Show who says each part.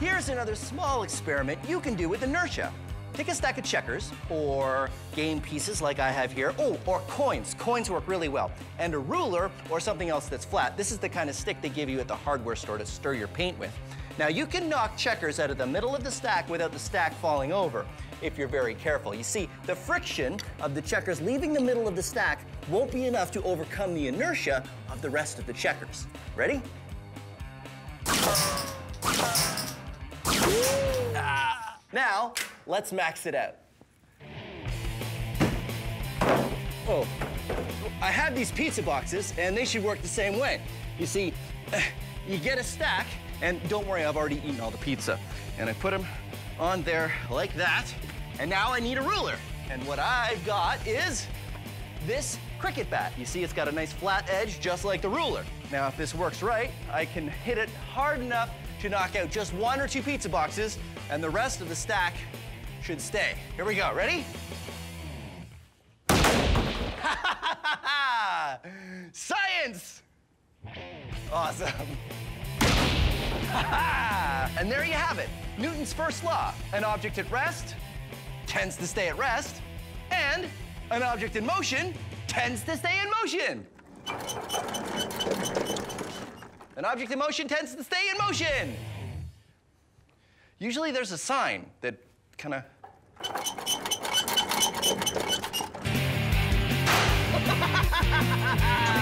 Speaker 1: Here's another small experiment you can do with inertia. Take a stack of checkers or game pieces like I have here. Oh, or coins. Coins work really well. And a ruler or something else that's flat. This is the kind of stick they give you at the hardware store to stir your paint with. Now you can knock checkers out of the middle of the stack without the stack falling over if you're very careful. You see, the friction of the checkers leaving the middle of the stack won't be enough to overcome the inertia of the rest of the checkers. Ready? Now, let's max it out. Oh. oh, I have these pizza boxes, and they should work the same way. You see, you get a stack, and don't worry, I've already eaten all the pizza. And I put them on there like that, and now I need a ruler. And what I've got is this cricket bat. You see, it's got a nice flat edge, just like the ruler. Now, if this works right, I can hit it hard enough to knock out just one or two pizza boxes, and the rest of the stack should stay. Here we go. Ready? Science! Awesome. and there you have it. Newton's first law. An object at rest tends to stay at rest, and an object in motion tends to stay in motion. An object in motion tends to stay in motion. Usually there's a sign that kind of.